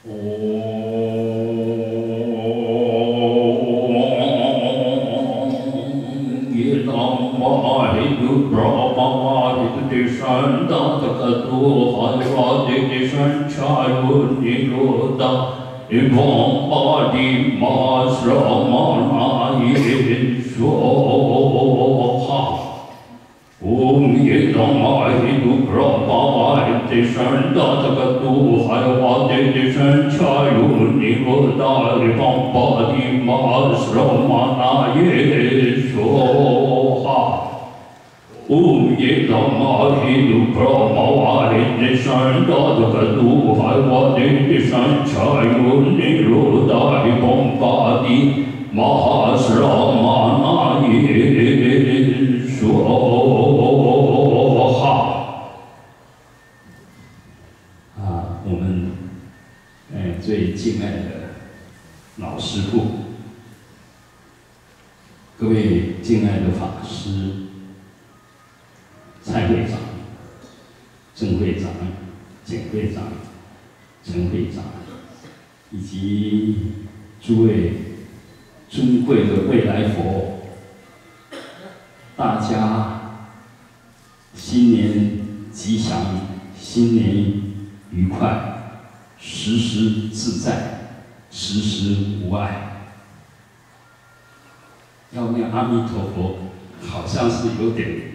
Om Yedong Mai Duk Ram Pai Tishan Da Takat Tu Hai 天的神差用你我大的帮把的马什么那耶说哈。Um ye dhamma hindu brahma varinne shan dadakadu bhagavaninne shan chayunne rodari pampadi mahasramana yeshwara. 最敬爱的老师傅，各位敬爱的法师、蔡会长、郑会长、简会长、陈会长，以及诸位尊贵的未来佛，大家。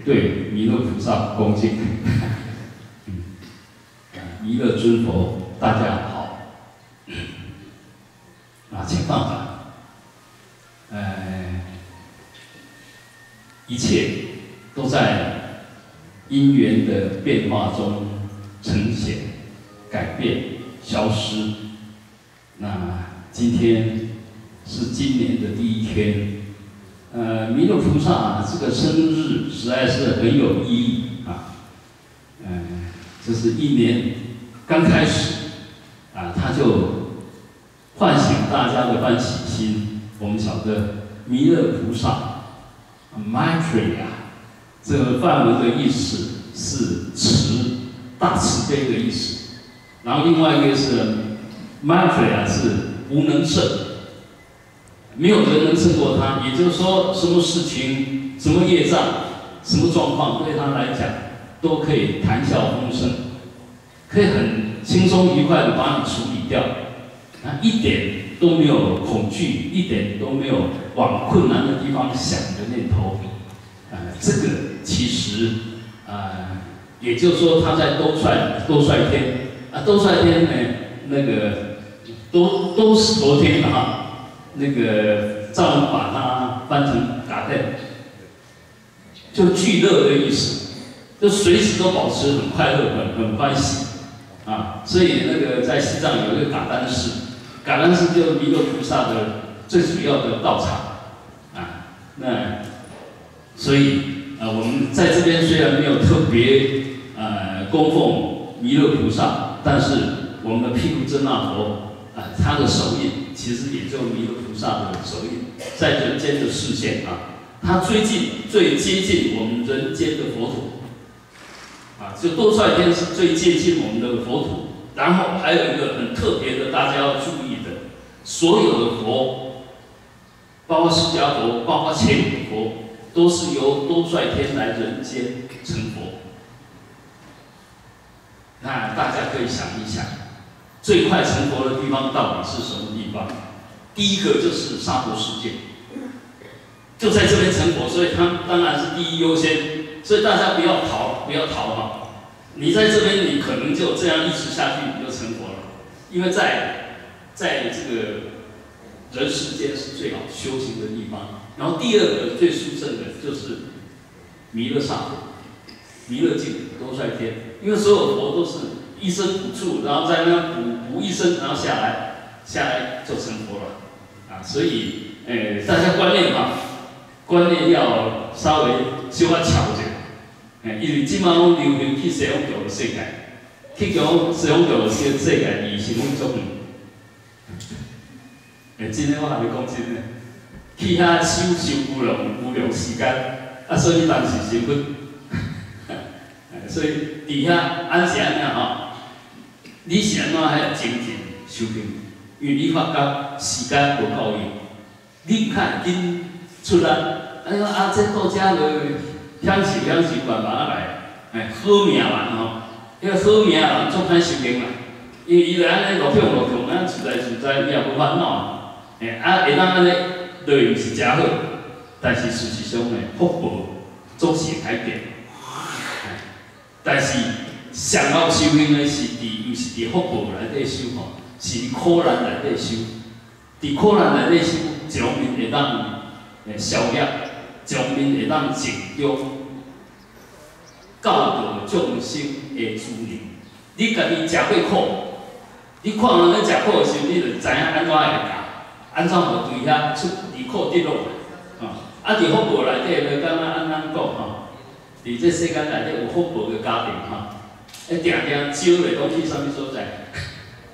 对弥勒菩萨恭敬。弥勒尊佛，大家好。那请放下。呃，一切都在因缘的变化中呈现、改变、消失。那今天是今年的第一天。呃，弥勒菩萨这个生日实在是很有意义啊。嗯、呃，这是一年刚开始啊，他就唤醒大家的欢喜心。我们晓得弥勒菩萨 m a t r i a 这个梵文的意思是慈，大慈悲的意思。然后另外一个是 m a t r i a 是无能胜。没有人能胜过他也就是说什么事情什么业障什么状况对他来讲都可以谈笑风生可以很轻松愉快地把你处理掉他一点都没有恐惧一点都没有往困难的地方想的念头。啊这个其实啊也就是说他在兜率兜率天啊兜率天呢那个都都是昨天的哈。那个藏文把它翻成“打蛋”，就聚乐的意思，就随时都保持很快乐、很很欢喜啊。所以那个在西藏有一个嘎丹寺，嘎丹寺就是弥勒菩萨的最主要的道场啊。那所以啊，我们在这边虽然没有特别呃供奉弥勒菩萨，但是我们的毗卢遮那佛啊，他的手印。其实也就弥勒菩萨的手影，在人间的视线啊，他最近最接近我们人间的佛土，啊，就多帅天是最接近我们的佛土。然后还有一个很特别的，大家要注意的，所有的佛，包括释迦佛，包括千佛，都是由多帅天来人间成佛。那大家可以想一想。最快成佛的地方到底是什么地方？第一个就是沙婆世界。就在这边成佛所以他当然是第一优先。所以大家不要逃不要逃哈你在这边你可能就这样一直下去你就成佛了。因为在在这个人世间是最好修行的地方。然后第二个最殊胜的就是弥勒上弥勒境多帅天。因为所有佛都是医生补助然后再那补补一生然后下来下来就成活了。啊所以诶大家观念吧观念要稍微稍微巧一点。诶因为今晚我流行去西方教的世界去西西方教的世世界以形容中诶今天我还没讲真的去遐修修乌龙乌龙时间啊所以人是神昏诶所以底下安是安尼啊你是安怎遐精神修行？因为你发觉时间无够用，你毋较紧出力。哎呦，阿姐到遮落，享受享受，慢慢来。哎，好命人吼，迄、个好命人总歹修行啦，伊伊来安尼落向路穷，安自在自在，你也无烦恼。哎，啊，会当安尼内容是真好，但是事实上呢，福报总是会改变。但是上好修行的是伫，毋是伫福报内底修吼，是伫苦难内底修，伫苦难内底修，一方面会当诶消业，一方面会当成就教导众生的资粮。你家己食过苦，你看人咧食苦的时候，你就知影安怎会教，安怎互对遐出离苦得乐吼。啊，伫福报内底，要感觉安怎讲吼？伫这世间内底有福报的家庭吼。一定定少嘞，讲去啥物所在？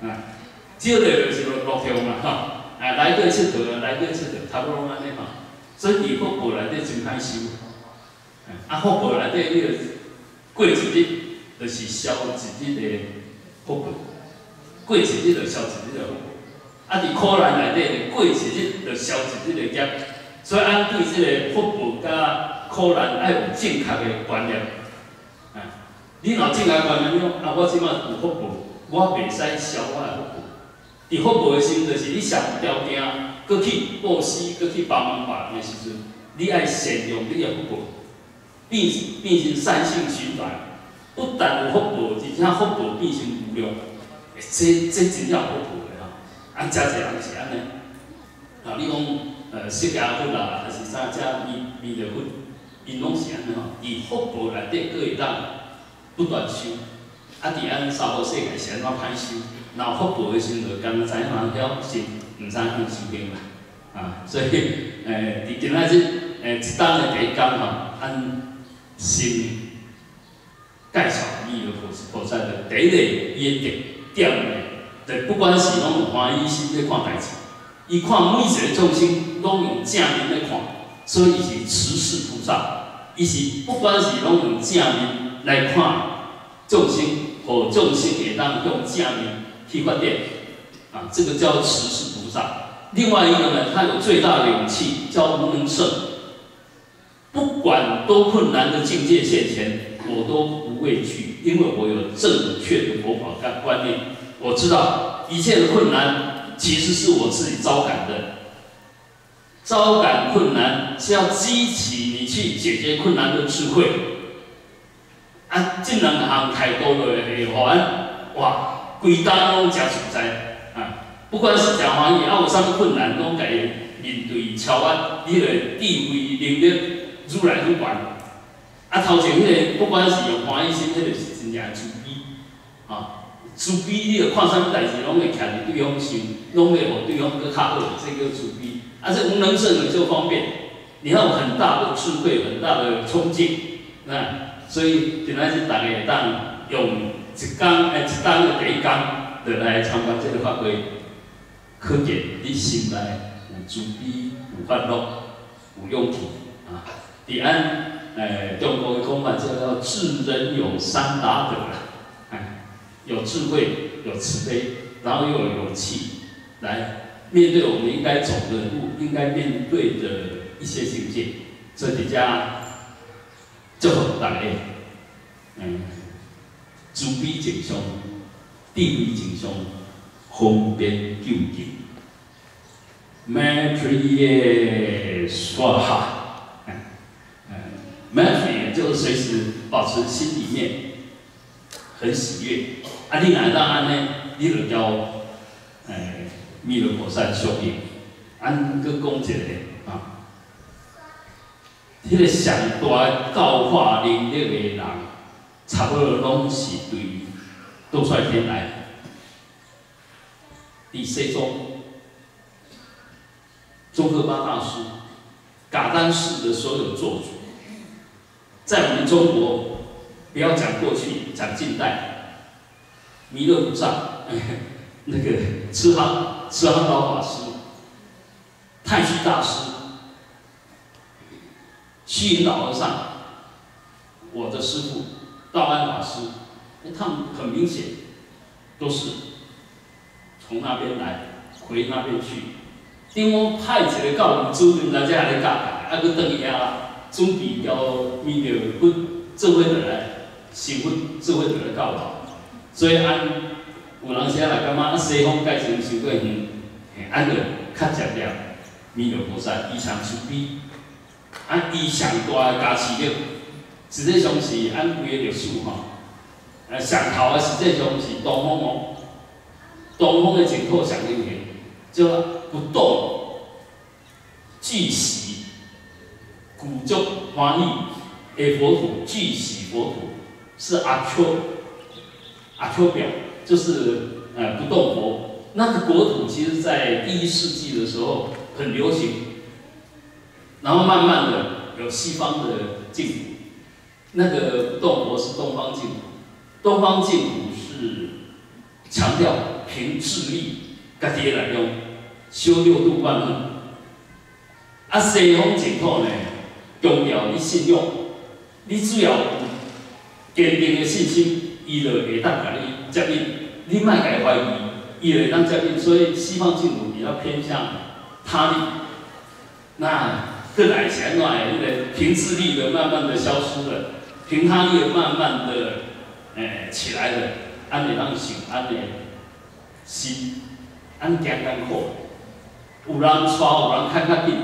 啊，少嘞就是落落乡啦，吼，啊，来过佚佗啊，来过佚佗，差不多安尼吼。所以伫福报内底真歹修，啊，福报内底你着过一日，就是消一日的福报；过一日就消一日的福报。啊，伫苦难内底，过一日就消一日的业。所以，按对即个福报甲苦难，爱有正确的观念。你若进来观念，你讲啊，我即摆有福报，我袂使消我的福报。伫福报的时阵，就是你上条件，搁去布施，搁去帮忙别人的时阵，你爱善用你的福报，变变成善性循环。不但有福报，而且福报变成无量，这这真正福报的吼。啊，遮济人是安尼。啊，你讲呃，释迦佛啦，还是啥遮弥弥勒佛，因拢是安尼吼。伫福报内底，搁会当。不断修，啊！伫咱娑婆世界是安怎歹修？若福报的时阵，就敢知影晓是毋知影向修行啦，啊！所以，诶，伫今仔日，诶，一当的第一讲吼，按先介绍弥勒菩菩萨的第一个伊的特点咧，就不管是拢欢喜心咧看代志，伊看每一个众生拢用正面咧看，所以伊是慈氏菩萨，伊是不管是拢用正面。来看众生，和众生也当用正面去发电，啊，这个叫慈氏菩萨。另外一个呢，他有最大的勇气，叫无能胜。不管多困难的境界现前，我都不畏惧，因为我有正确的佛法观观念。我知道一切的困难其实是我自己招感的，招感困难是要激起你去解决困难的智慧。啊，这两项态度落会互咱哇，规单拢真实在啊！不管是真欢喜，啊有啥物困难，拢家面对超越，你个智慧能力愈来愈悬。啊，头前迄个不管是用欢喜心，迄个是真正慈悲啊，慈悲你着看啥物代志，拢会徛伫对方心，拢会互对方搁较好，这叫慈悲。啊，这无能胜的就方便，你要有很大的智慧，很大的冲劲，啊。所以今仔日大家会当用一工诶一档的第一工，就来参观这个法会，可见你心内有慈悲、有快乐、有勇气啊！第安诶，中国的讲法叫做智人有三达德啦，有智慧、有慈悲，然后又有勇气，来面对我们应该走的路、应该面对的一些境界，这底下。祝福大家，嗯，慈悲正常，智慧正常，方便救济。Maitre 说哈，嗯，Maitre 就是随时保持心里面很喜悦。啊，你哪当安呢？你就叫诶弥勒菩萨修行，安个讲一个。迄个上大教化能力的人，差不多拢是对多出天来。第四中，宗喀巴大师、噶当氏的所有作主，在我们中国，不要讲过去，讲近代，弥勒菩萨，那个慈航慈航老法师、太虚大师。虚云老和尚，我的师父道安法师，他们很明显都是从那边来，回那边去。顶我派一个教务主任来遮来教，啊，佮等伊啊，准备要面着阮做伙的来，新婚做伙的来教导。所以按有人写来感觉啊，西方介绍伤过远，按着较直接，弥勒菩萨异常慈悲，啊，伊上大加持力，实际上是按规个历史吼，啊，上头的实际上是东方哦，东方的净土上面个，就不动巨石，古足欢喜的佛土，巨石佛土是阿丘，阿丘表就是呃不动佛。那个国土其实，在第一世纪的时候很流行，然后慢慢的有西方的净土。那个动国是东方净土，东方净土是强调凭智力，家己来用修六度万行。啊，西方净土呢，强调你信用，你只要有坚定的信心，伊就会当甲你接应，你莫家怀疑。伊会当接应，所以西方净土比较偏向他力。那更来前段那个凭智力的慢慢的消失了，凭他力慢慢的诶起来了，安尼当想安尼是，安简单苦，有人带有人较较紧，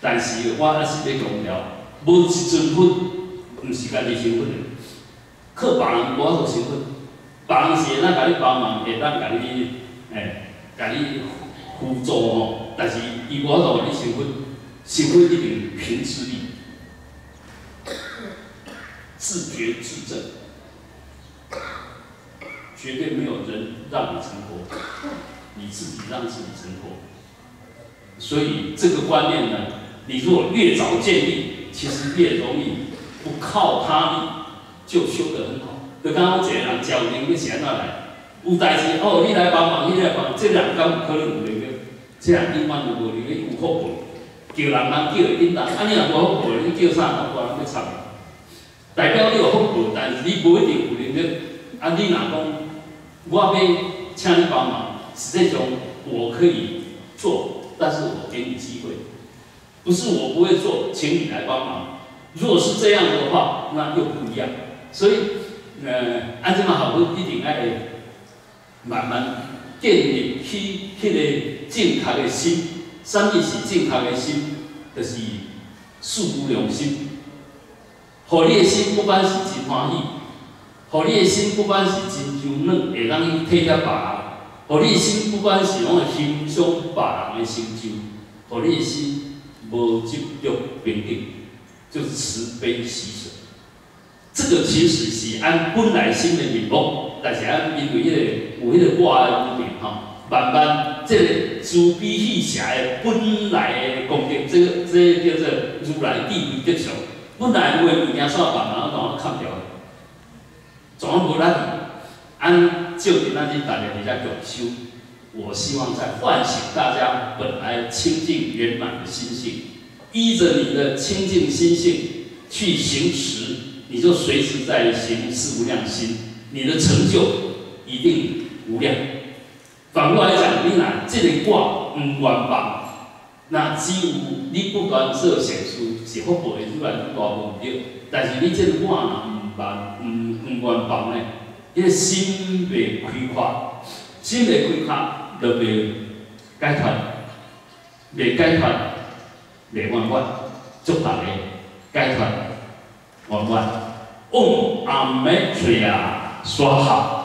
但是我还是要强调，无一尊分，毋是家己身份的，靠别人无法度身份。别人是会当甲你帮忙，会当甲你，诶，甲你辅助吼。但是伊无法度你身份，行为一定凭实力，自觉自证，绝对没有人让你成佛，你自己让自己成佛。所以这个观念呢，你如果越早建立，其实越容易，不靠他力就修得很好。就刚刚一个人招人，你是安怎来？有代志哦，你来帮忙，你来帮，这两工可能有能个，这两永远就无能个有福报。叫人人叫会应当，啊你若无福报，你叫啥人无人去插。代表你有福报，但是你无一定有能力。啊你若讲，我要请你帮忙，实际上我可以做，但是我给你机会，不是我不会做，请你来帮忙。如果是这样的话，那又不一样。所以。呃，安怎么好？我一定爱慢慢建立起迄个正确的心。什么是正确的心？就是素无良心。互你的心不管是真欢喜，互你的心不管是真柔软，会当去体贴别人；互你的心不管是拢会欣赏别人的成就，互你的心无执着平等，就是慈悲喜舍。这个其实是按本来心的面目，但是按因为迄个有迄个挂的污名吼，慢慢这个慈悲喜舍的本来的功德，这个这个叫做如来地位德相，本来有诶物件煞慢慢让我砍掉，总无咱按照着咱去大家伫遮共修，我希望在唤醒大家本来清净圆满的心性，依着你的清净心性去行持。你就随时在行四无量心，你的成就一定无量。反过来讲，你若这个卦唔愿放，那只有你不断做善事是福报会出来大目的。但是你这个卦若唔放唔唔愿放呢，你个心未开阔，心未开阔就未解脱，未解脱未圆满，祝大家解脱。我们嗡阿弥陀佛，说好。